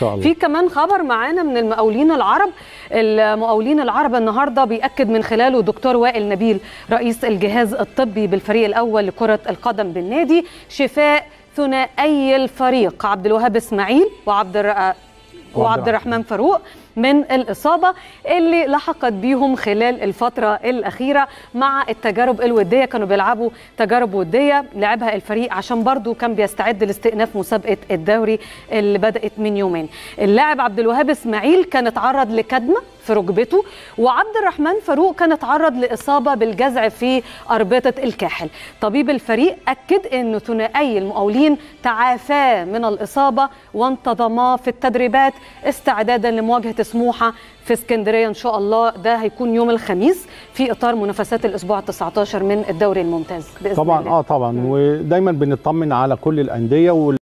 شاء الله. في كمان خبر معانا من المقاولين العرب المقاولين العرب النهارده بيأكد من خلاله دكتور وائل نبيل رئيس الجهاز الطبي بالفريق الأول لكرة القدم بالنادي شفاء ثنائي الفريق عبد الوهاب إسماعيل وعبد الر... وعبد الرحمن فاروق من الإصابة اللي لحقت بيهم خلال الفترة الأخيرة مع التجارب الودية. كانوا بيلعبوا تجارب ودية لعبها الفريق عشان برضو كان بيستعد لاستئناف مسابقة الدوري اللي بدأت من يومين. اللاعب عبد الوهاب إسماعيل كان اتعرض لكدمة في ركبته وعبد الرحمن فاروق كان اتعرض لإصابة بالجزع في أربطة الكاحل طبيب الفريق أكد أن ثنائي المقاولين تعافى من الإصابة وانتظما في التدريبات استعدادا لمواجهة سموحة في اسكندرية إن شاء الله ده هيكون يوم الخميس في إطار منافسات الأسبوع 19 من الدوري الممتاز بإذن طبعا الله. آه طبعا ودايما بنطمن على كل الأندية